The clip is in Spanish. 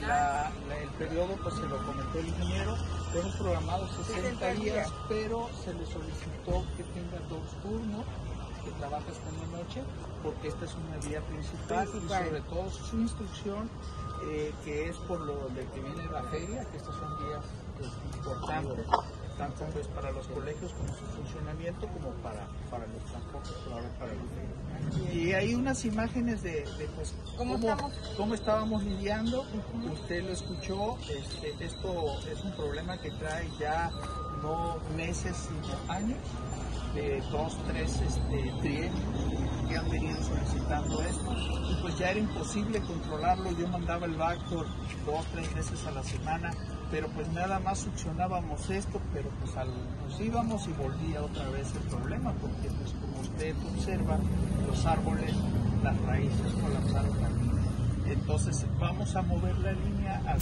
la- la- el periodo, pues se lo comentó el ingeniero, hemos programado 60 días, pero se le solicitó que tenga dos turnos, que trabaje hasta en la noche, porque esta es una vía principal y sobre todo su instrucción, eh, que es por lo de que viene la feria, que estas son vías pues, importantes, tanto pues para los colegios como su funcionamiento, como para, para los transportes, pero ahora para la feria. Y hay unas imágenes de, de, pues, ¿Cómo cómo, estamos? cómo estábamos lidiando. Usted lo escuchó, este, esto es un problema que trae ya no meses, sino años, de dos, tres este, trienios que han venido solicitando esto. Y pues ya era imposible controlarlo. Yo mandaba el Bactor dos, tres veces a la semana, pero pues nada más succionábamos esto, pero pues al, nos íbamos y volvía otra vez el problema, porque pues como usted observa, los árboles, las raíces colapsaron la línea. Entonces vamos a mover la línea al